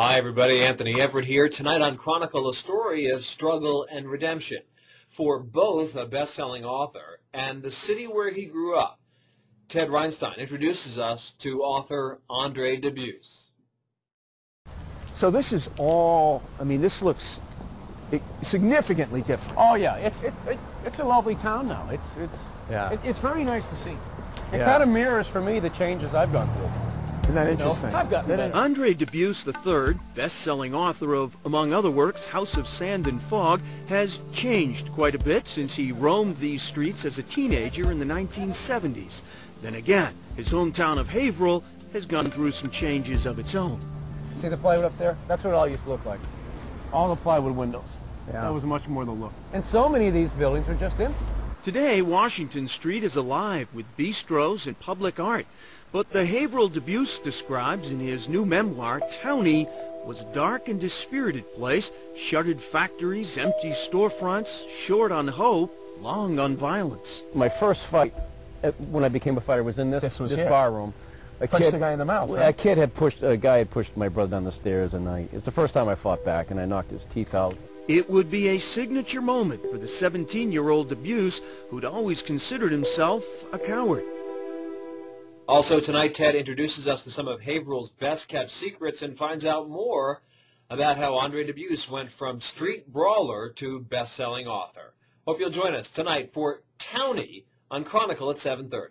Hi, everybody. Anthony Everett here. Tonight on Chronicle, a story of struggle and redemption for both a best-selling author and the city where he grew up. Ted Reinstein introduces us to author Andre Dubus. So this is all, I mean, this looks significantly different. Oh yeah, it's it, it, it's a lovely town now. It's it's Yeah. it, it's very nice to see. It Yeah. kind of mirrors for me the changes I've gone through. Isn't that You know. I've gotten Isn't it- better. Andre Dubus III, best-selling author of, among other works, House of Sand and Fog, has changed quite a bit since he roamed these streets as a teenager in the 1970s. Then again, his hometown of Haverhill has gone through some changes of its own. See the plywood up there? That's what it all used to look like. All the plywood windows. Yeah. That was much more the look. And so many of these buildings are just empty. Today, Washington Street is alive with bistros and public art. But the Haverhill Dubus describes in his new memoir, Townie, was a dark and dispirited place, shuttered factories, empty storefronts, short on hope, long on violence. My first fight when I became a fighter was in this This was here. bar room. A Punched the guy in the mouth, A kid had pushed a guy had pushed my brother down the stairs, and I. It's the first time I fought back, and I knocked his teeth out. It would be a signature moment for the 17-year-old Dubus, who'd always considered himself a coward. Also tonight, Ted introduces us to some of Haverhill's best-kept secrets and finds out more about how Andre Dubus went from street brawler to best-selling author. Hope you'll join us tonight for Townie on Chronicle at 7.30.